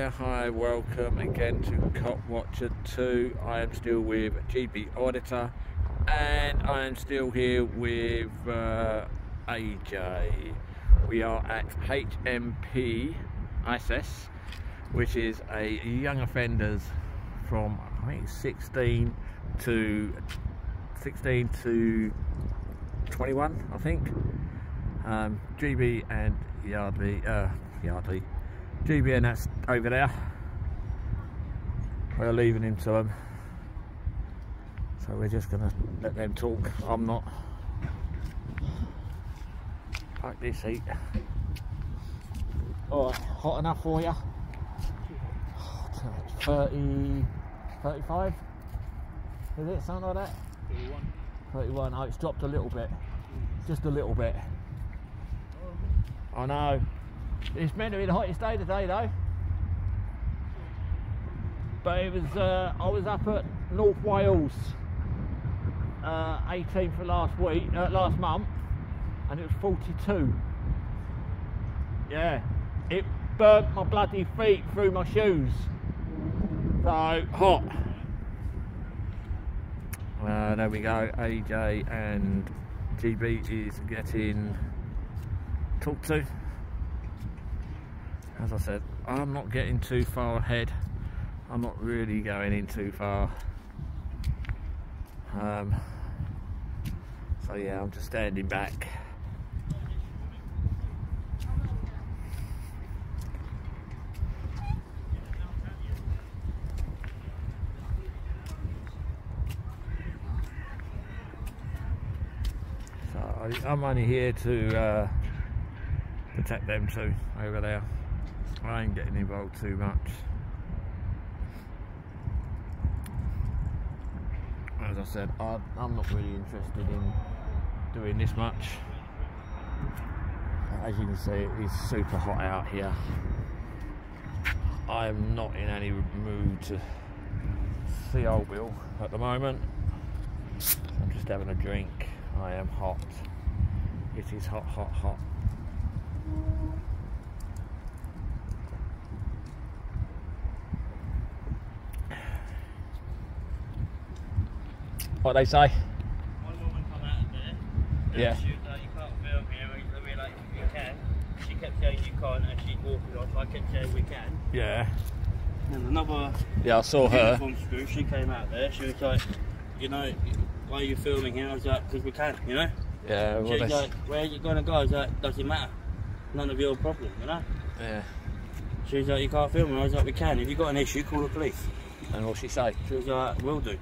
Yeah, hi, welcome again to Cop Watcher 2. I am still with GB Auditor and I am still here with uh, AJ. We are at HMP ISIS, which is a young offenders from I think 16 to 16 to 21, I think. Um, GB and Yardley, uh, Yardley, GB and that's over there. We're leaving him to them. So we're just gonna let them talk. I'm not. Pack this heat. Alright, hot enough for you? 30, 35? Is it something like that? 31. 31. Oh, it's dropped a little bit. Just a little bit. I know. It's meant to be the hottest day today though. But it was, uh, I was up at North Wales, uh, 18th for last week, uh, last month, and it was 42. Yeah, it burnt my bloody feet through my shoes. So hot. Uh, there we go. AJ and GB is getting talked to. As I said, I'm not getting too far ahead. I'm not really going in too far. Um, so yeah, I'm just standing back. So I'm only here to uh, protect them two over there. I ain't getting involved too much. As I said, I, I'm not really interested in doing this much. As you can see, it is super hot out here. I am not in any mood to see old Bill at the moment. I'm just having a drink. I am hot. It is hot, hot, hot. What they say? One woman come out of there. Yeah. She like, you can't film here. We we like. She kept saying you can't, and she's walking off. I kept saying we can. Yeah. And another Yeah, I saw her. screw, she came out there. She was like, you know, why are you filming here? I was like, because we can, you know. Yeah, well, She was like, where are you gonna go? I was like, doesn't matter. None of your problem, you know. yeah. She was like, you can't film. And I was like, we can. If you got an issue, call the police. And what she say? She was like, we'll do.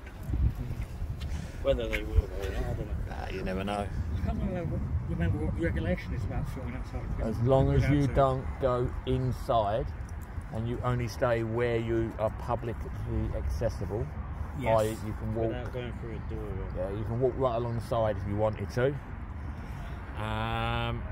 Whether they will or not, I don't know. Nah, you never know. I can't remember, remember what the regulation is about filming outside. As long as you to- don't go inside and you only stay where you are publicly accessible, Yes. i.e. you can walk. Without going through a door. Yeah, you can walk right alongside if you wanted to. Um,